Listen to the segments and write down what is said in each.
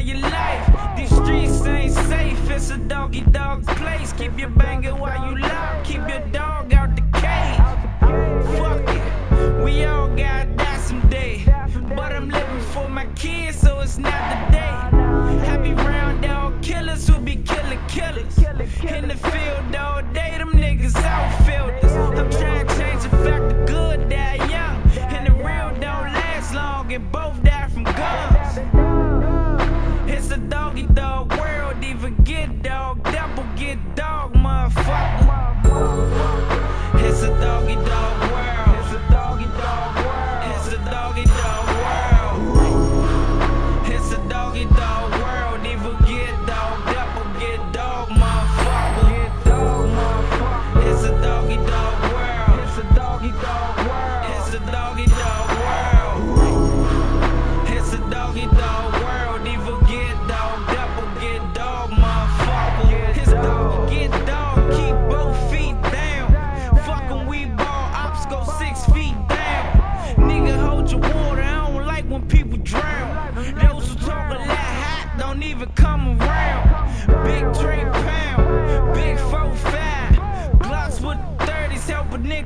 Love your life. These streets ain't safe, it's a doggy dog place. Keep your banging while you lock, keep your dog out the cage. Fuck it, we all gotta die someday. But I'm living for my kids, so it's not the day. Happy round dog killers who be killing killers. In the field all day, them niggas outfielders. I'm trying to change the fact the good die young. And the real don't last long, and both die from guns. It's a doggy dog world, even get dog, double get dog, motherfucker.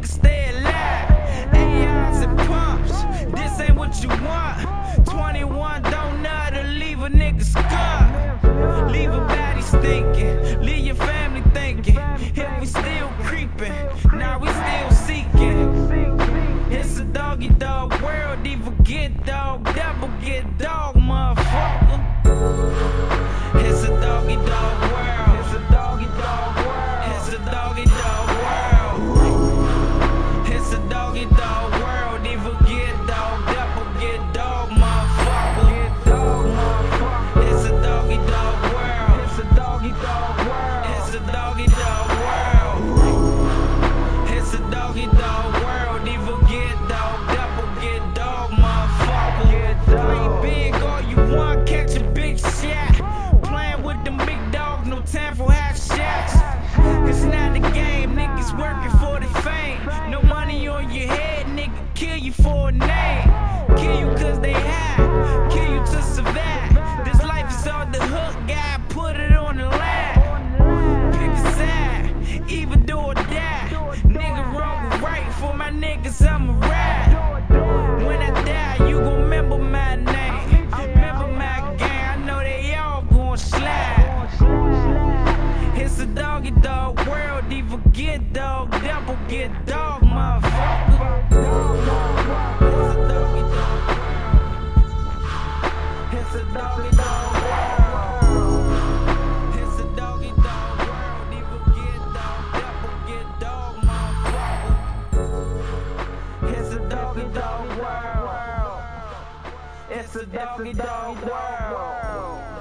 Stay alive. AKs and pumps, this ain't what you want. 21 don't know to leave a nigga scar. Leave a body stinking, leave your family thinking. If we still creeping, now we still seeking. It's a doggy dog world, even get dog, double get dog, dog world. Even get. Get dog, motherfucker. It's a doggy dog world. It's a doggy dog niggas I'ma ride. When I die, you gon' remember my name. Remember my gang, I know they all gon' slide. It's a doggy dog world, even get dog, double get dog, motherfucker. It's a doggy dog world.